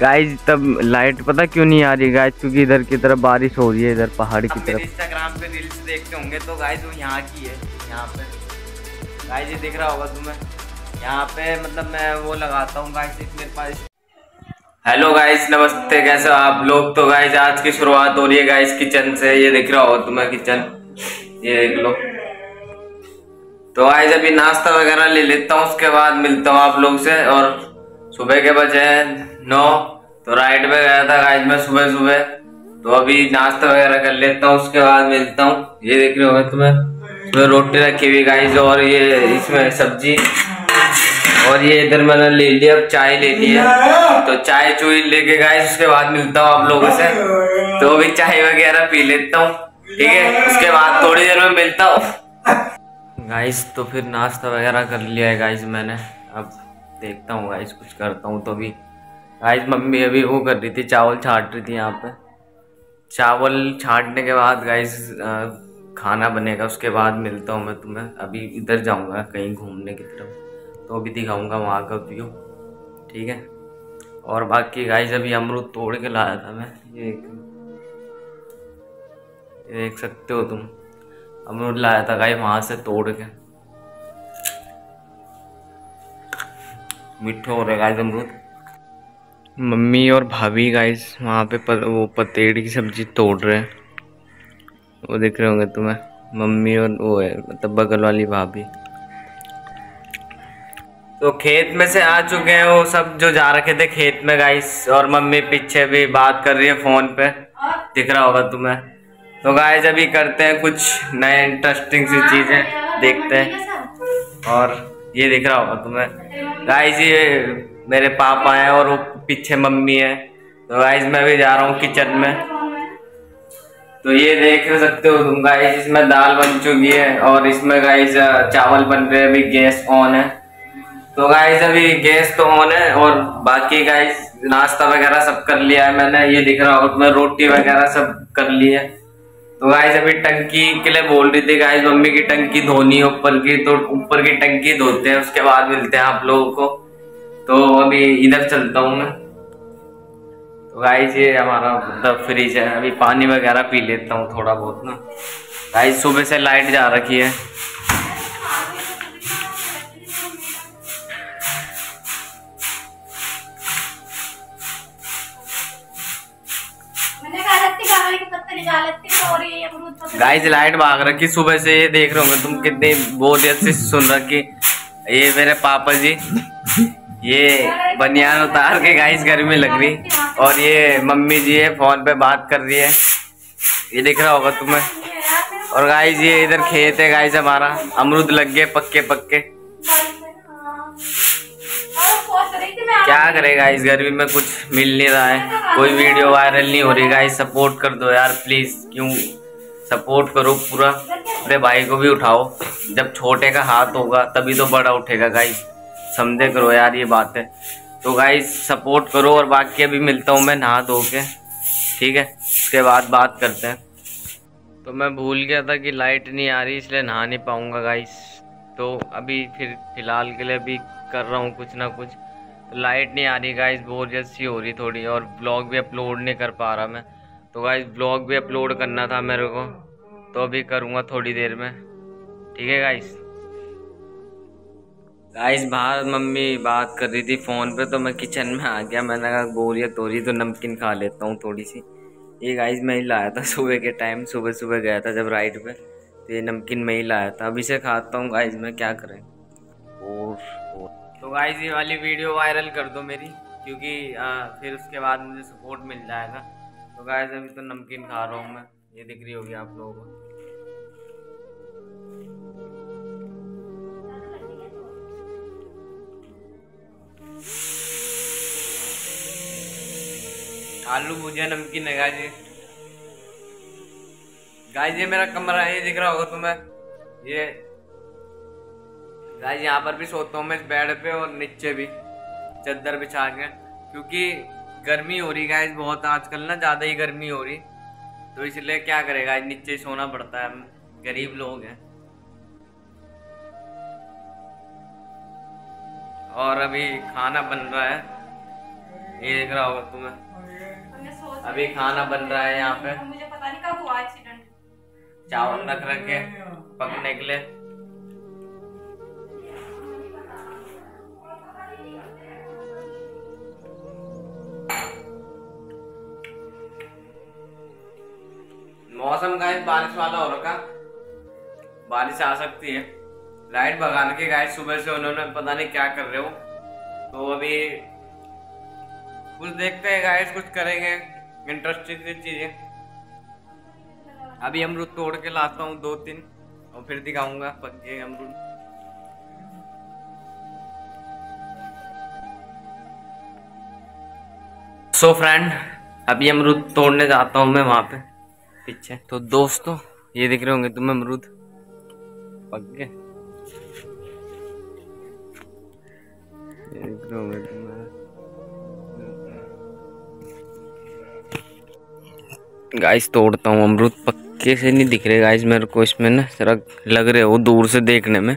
Guys तब light पता क्यों नहीं आ रही? गाइज़ क्योंकि इधर की तरफ़ बारिश हो रही है इधर पहाड़ की तरफ़। इंस्टाग्राम पे रील्स देखते होंगे तो गाइज़ वो यहाँ की है यहाँ पे। गाइज़ ये दिख रहा होगा तुम्हें। यहाँ पे मतलब मैं वो लगाता हूँ गाइज़ मेरे पास। हेलो गाइस नमस्ते कैसे हो आप लोग? तो गाइस आज की शुरुआत हो रही है गाइस किचन से। ये दिख रहा होगा तुम्हें किचन ये देख लो। तो गाइस अभी नाश्ता वगैरह ले लेता हूँ उसके बाद मिलता हूँ आप लोग से और सुबह के बजे नौ तो राइड पे गया था गाइस मैं सुबह सुबह तो अभी नाश्ता वगैरह कर लेता हूँ, उसके बाद मिलता हूँ। ये देख रहे हो तुम्हें सुबह रोटी रखी हुई गाइस और ये इसमें सब्ज़ी, और ये इधर मैंने ले लिया, अब चाय ले ली है। तो चाय चुई लेके गाइस उसके बाद मिलता हूँ आप लोगों से। तो अभी चाय वगैरह पी लेता हूँ, ठीक है? उसके बाद थोड़ी देर में मिलता हूँ। गाइस तो फिर नाश्ता वगैरह कर लिया है गाइस मैंने, अब देखता हूँ गाइस कुछ करता हूँ तो अभी गाइस मम्मी अभी वो कर रही थी, चावल छाट रही थी यहाँ पे। चावल छाटने के बाद गाइस खाना बनेगा, उसके बाद मिलता हूँ मैं तुम्हें। अभी इधर जाऊँगा, कहीं घूमने की तरफ़। तो अभी दिखाऊँगा वहाँ का व्यू ठीक है? और बाकी गाइस अभी अमरूद तोड़ के लाया था मैं। ये देख सकते हो तुम। अमरूद लाया था गाइस वहाँ से तोड़ के। मिठो हो रहा गाइस अमरूद मम्मी और भाभी गाइस वहाँ पे पर, वो पतेड़ की सब्ज़ी तोड़ रहे हैं। वो देख रहे होंगे तुम्हें। मम्मी और वो है मतलब बगल वाली भाभी। तो खेत में से आ चुके हैं वो सब जो जा रखे थे खेत में गाइस और मम्मी पीछे भी बात कर रही है फ़ोन पे। दिख रहा होगा तुम्हें। तो गाइस अभी करते हैं कुछ नए इंटरेस्टिंग सी चीज़ें देखते हैं। और ये दिख रहा होगा तुम्हें। गाइस ये मेरे पापा हैं और वो पीछे मम्मी है। तो गाइस मैं भी जा रहा हूँ किचन में। तो ये देख सकते हो तुम गाइस इसमें दाल बन चुकी है और इसमें गाइस चावल बन रहे हैं। अभी गैस ऑन है। तो गाइस अभी गैस तो ऑन है और बाकी गाइस नाश्ता वगैरह सब कर लिया है मैंने। ये दिख रहा होगा मैं रोटी वगैरह सब कर ली है। तो गाइस अभी टंकी के लिए बोल रही थी गाइस मम्मी की टंकी धोनी है, ऊपर की तो ऊपर की टंकी धोते हैं, उसके बाद मिलते हैं आप लोगों को। तो अभी इधर चलता हूँ मैं। तो गाइस ये हमारा मतलब फ्रिज है। अभी पानी वगैरह पी लेता हूँ थोड़ा बहुत ना। गाइस सुबह से लाइट जा रखी है। गाइस लाइट भाग रखी सुबह से, ये देख रहे होंगे तुम कितनी बहुत से सुन रखी। ये मेरे पापा जी, ये बनियान उतार के गाइस गर्मी लग रही। और ये मम्मी जी है फ़ोन पे बात कर रही है। ये दिख रहा होगा तुम्हें। और गाइस ये इधर खेत है गाइस हमारा। अमरूद लग गए पक्के पक्के क्या करेगा इस गर्मी में कुछ मिल नहीं रहा है। कोई वीडियो वायरल नहीं हो रही गाइस सपोर्ट कर दो यार प्लीज़ क्यों? सपोर्ट करो पूरा। अपने भाई को भी उठाओ। जब छोटे का हाथ होगा, तभी तो बड़ा उठेगा गाइस समझे करो यार, ये बात है। तो गाइस सपोर्ट करो और बाकी अभी मिलता हूँ मैं नहा धो के। ठीक है? उसके बाद बात करते हैं। तो मैं भूल गया था कि लाइट नहीं आ रही, इसलिए नहा नहीं पाऊँगा गाइस तो अभी फिर, फ़िलहाल के लिए अभी कर रहा हूँ कुछ ना कुछ। तो लाइट नहीं आ रही गाइस बोरियत सी हो रही थोड़ी और ब्लॉग भी अपलोड नहीं कर पा रहा मैं। तो गाइस ब्लॉग भी अपलोड करना था मेरे को तो अभी करूँगा थोड़ी देर में। ठीक है गाइस गाइस बाहर मम्मी बात कर रही थी फ़ोन पे तो मैं किचन में आ गया। मैंने कहा बोरियत हो रही तो नमकीन खा लेता हूँ थोड़ी सी ये गाइस मैं ही लाया था सुबह के टाइम सुबह सुबह गया था जब राइड पे। तो ये नमकीन मैं ही लाया था। अभी से खाता हूँ गाइस मैं क्या करें? और, तो गाइस ये वाली वीडियो वायरल कर दो मेरी क्योंकि आ, फिर उसके बाद मुझे सपोर्ट मिल जाएगा। तो गाइस अभी तो नमकीन खा रहा हूँ मैं। ये दिख रही होगी आप लोगों को। आलू भुजिया नमकीन है गाइस ये। मेरा कमरा ये दिख रहा होगा तुम्हें। ये गाइस यहाँ पर भी सोता हूँ मैं इस बेड पे और नीचे भी चद्दर बिछा के। क्योंकि गर्मी हो रही गाइस बहुत आजकल ना ज़्यादा ही गर्मी हो रही। तो इसलिए क्या करेगा नीचे ही सोना पड़ता है। गरीब लोग हैं। और अभी खाना बन रहा है। ये देख रहा होगा तुम्हें। अभी खाना बन रहा है यहाँ पे। मुझे पता नहीं कब हुआ एक्सीडेंट चावल रख रखे पकने के लिए। मौसम का बारिश वाला हो रखा बारिश आ सकती है। लाइट भगाने के गाय सुबह से उन्होंने पता नहीं क्या कर रहे हो। तो अभी कुछ देखते हैं गाइस कुछ करेंगे। इंटरेस्टिंग चीज़ें। अभी अमरूद तोड़ के लाता हूँ दो तीन, और फिर दिखाऊँगा पक्के अमरूद। सो फ्रेंड अभी अमरूद तोड़ने जाता हूँ मैं वहाँ पे। पीछे। तो दोस्तों, ये दिख रहे होंगे तुम्हें अमरूद। पक गए गाइस तोड़ता हूँ अमरूद। पक्के से नहीं दिख रहे गाइस मेरे को इसमें ना, जरा लग रहे हो दूर से देखने में।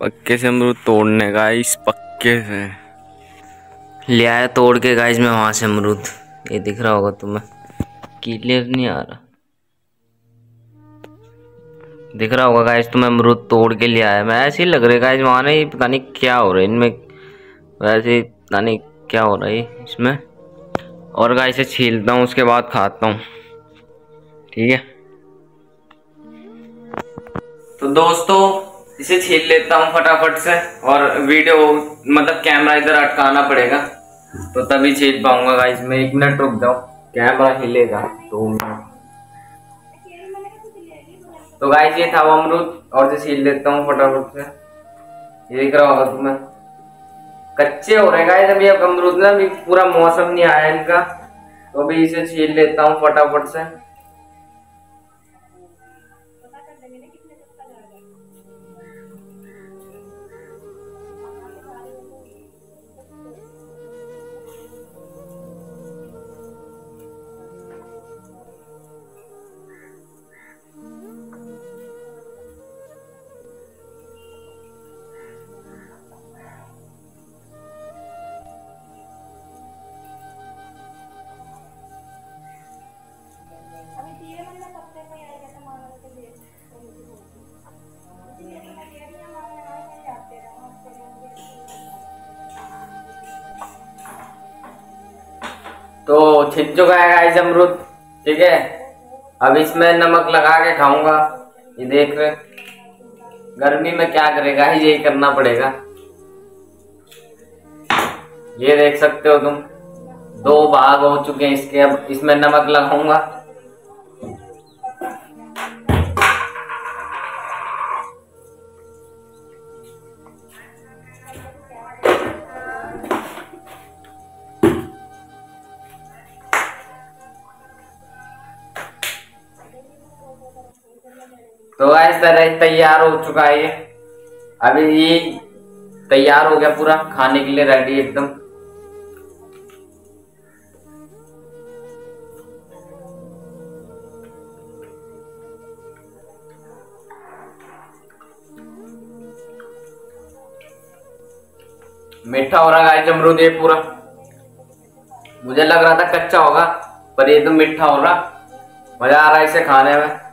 पक्के से अमरूद तोड़ने गाइस पक्के से। ले आया तोड़ के गाइस में वहाँ से अमरूद। ये दिख रहा होगा तुम्हें। क्लियर नहीं आ रहा। दिख रहा होगा गाइस तुम्हें अमरूद तोड़ के ले आया। मैं ऐसे ही लग रहा है गाइस वहाँ नहीं, पता नहीं क्या हो रहा है इनमें। वैसे पता नहीं क्या हो रहा है इसमें। और गाइस इसे छीलता हूँ, उसके बाद खाता हूँ। ठीक है? तो दोस्तों, इसे छील लेता हूँ फटाफट से, और वीडियो मतलब कैमरा इधर अटकाना पड़ेगा। तो तभी छील पाऊँगा गाइस मैं एक मिनट रुक जाओ कैमरा हिलेगा मिनट तो गाइस ये था वो अमरूद, और जैसे हिल लेता हूँ फटाफट से। ये दिख रहा होगा तुम्हें। कच्चे हो रहे गाइस अभी अब अमरूद ना, अभी पूरा मौसम नहीं आया इनका। तो अभी इसे छील लेता हूँ फटाफट से। तो छिप चुका है गाइस अमरूद, ठीक है? अब इसमें नमक लगा के खाऊँगा। ये देख रहे गर्मी में क्या करेगा? ही यही करना पड़ेगा। ये देख सकते हो तुम, दो भाग हो चुके हैं इसके, अब इसमें नमक लगाऊँगा। तो तैयार हो चुका है ये। अभी ये तैयार हो गया पूरा, खाने के लिए रेडी एकदम। मीठा हो रहा है अमरूद, ये पूरा। मुझे लग रहा था कच्चा होगा, पर ये तो मीठा हो रहा। मज़ा आ रहा है इसे खाने में।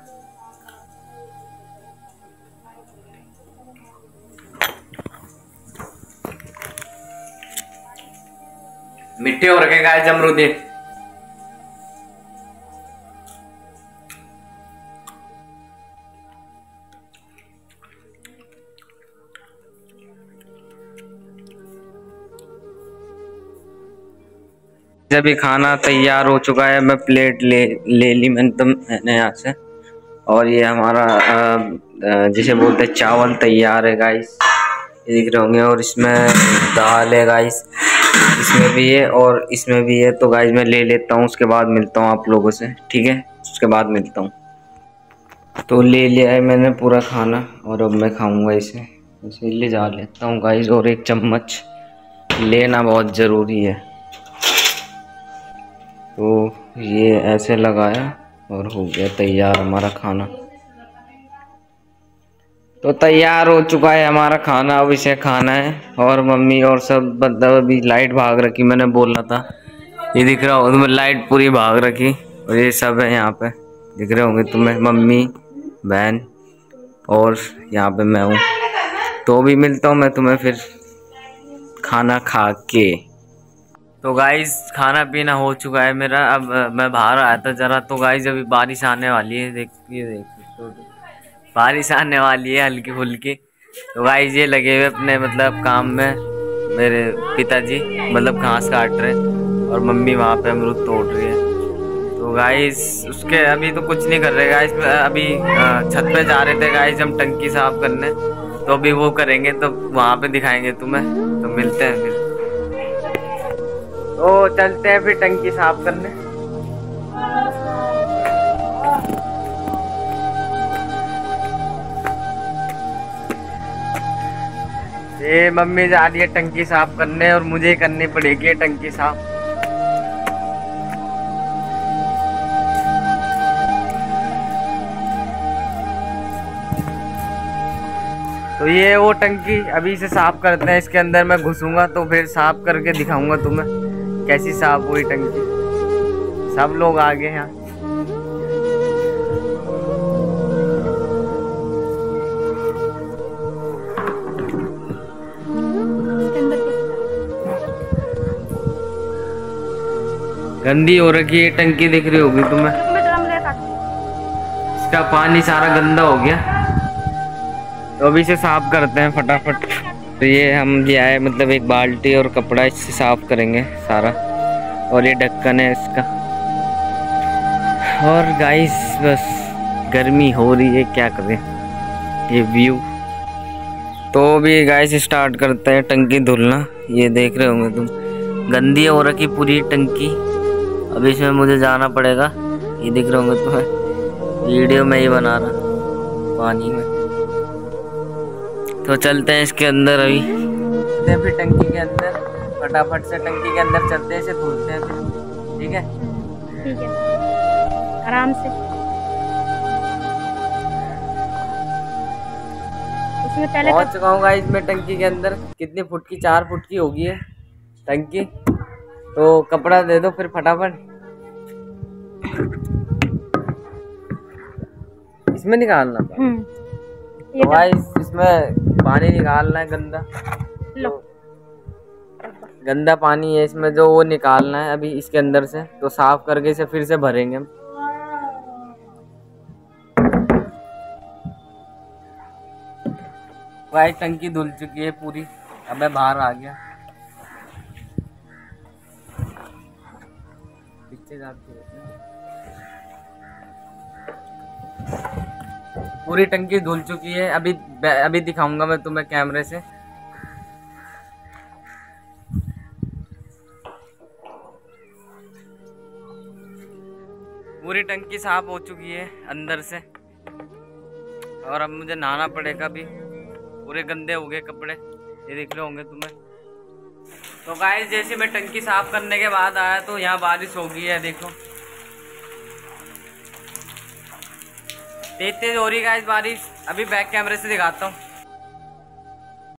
मिट्टे हो रखे गाय अमरूद जब ये खाना तैयार हो चुका है, मैं प्लेट ले ले ली मैंने तो मैंने यहाँ से। और ये हमारा जिसे बोलते हैं चावल तैयार है गाइस ये दिख रहे होंगे और इसमें दाल है गाइस इसमें भी है और इसमें भी है तो गाइस मैं ले लेता हूँ, उसके बाद मिलता हूँ आप लोगों से, ठीक है? उसके बाद मिलता हूँ। तो ले लिया है मैंने पूरा खाना और अब मैं खाऊँगा इसे। इसे ले जा लेता हूँ गाइस और एक चम्मच। लेना बहुत ज़रूरी है। तो ये ऐसे लगाया और हो गया तैयार हमारा खाना। तो तैयार हो चुका है हमारा खाना, अब इसे खाना है। और मम्मी और सब मतलब अभी लाइट भाग रखी, मैंने बोला था। ये दिख रहा होगा तुम्हें लाइट पूरी भाग रखी। और ये सब है यहाँ पे। दिख रहे होंगे तुम्हें मम्मी, बहन और यहाँ पे मैं हूँ। तो भी मिलता हूँ मैं तुम्हें फिर खाना खा के। तो गाइज़ खाना पीना हो चुका है मेरा। अब मैं बाहर आया था जरा। तो गाइज़ अभी बारिश आने वाली है। देख, ये देख। बारिश आने वाली है हल्की फुल्की। तो गाइज़ ये लगे हुए अपने मतलब काम में, मेरे पिताजी मतलब घास काट रहे हैं और मम्मी वहाँ पे अमरूद तोड़ रही है। तो गाइस उसके अभी तो कुछ नहीं कर रहे। गाइस अभी छत पे जा रहे थे। गाइस हम टंकी साफ़ करने। तो अभी वो करेंगे तो वहाँ पे दिखाएँगे तुम्हें। तो मिलते हैं फिर। तो चलते हैं फिर टंकी साफ़ करने। ये मम्मी जा रही है टंकी साफ़ करने और मुझे करनी पड़ेगी टंकी साफ़। तो ये वो टंकी अभी से साफ़ करते हैं, इसके अंदर मैं घुसूँगा तो फिर साफ़ करके दिखाऊँगा तुम्हें, कैसी साफ़ हुई टंकी। सब लोग आ गए यहाँ गंदी हो रखी है टंकी दिख रही होगी तुम्हें। इसका पानी सारा गंदा हो गया। तो अभी से साफ़ करते हैं फटाफट। तो ये हम ले आए मतलब एक बाल्टी और कपड़ा इससे साफ़ करेंगे सारा। और ये ढक्कन है इसका। और गाइस बस गर्मी हो रही है क्या करें? ये व्यू तो भी गाइस स्टार्ट करते हैं टंकी धुलना। ये देख रहे होंगे तुम। गंदी हो रखी पूरी टंकी। अभी इसमें मुझे जाना पड़ेगा। ये दिख रहे होंगे तुम्हें। वीडियो में ही बना रहा। पानी में। तो चलते हैं इसके अंदर अभी। चलते हैं फिर टंकी के अंदर। फटाफट से टंकी के अंदर चलते हैं इसे धुलते हैं फिर। ठीक है? ठीक है। आराम से। इसमें पहले पहुँच चुका हूँ गाइस मैं टंकी के अंदर। कितनी फुट की? चार फुट की होगी है टंकी। तो कपड़ा दे दो फिर फटाफट। इसमें निकालना। हम्म, तो गाइस इसमें पानी निकालना है गंदा। लो। गंदा पानी है इसमें जो वो निकालना है अभी इसके अंदर से तो साफ़ करके इसे फिर से भरेंगे हम। गाइस टंकी धुल चुकी है पूरी। अब मैं बाहर आ गया। पीछे जाके पूरी टंकी धुल चुकी है। अभी अभी दिखाऊँगा मैं तुम्हें कैमरे से। पूरी टंकी साफ़ हो चुकी है अंदर से। और अब मुझे नहाना पड़ेगा अभी। पूरे गंदे हो गए कपड़े। ये देख रहे होंगे तुम्हें। तो गाइस जैसे मैं टंकी साफ़ करने के बाद आया तो यहाँ बारिश हो गई है, देखो। तेज तेज हो रही गाइस बारिश। अभी बैक कैमरे से दिखाता हूँ।